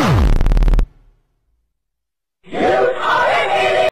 Oh!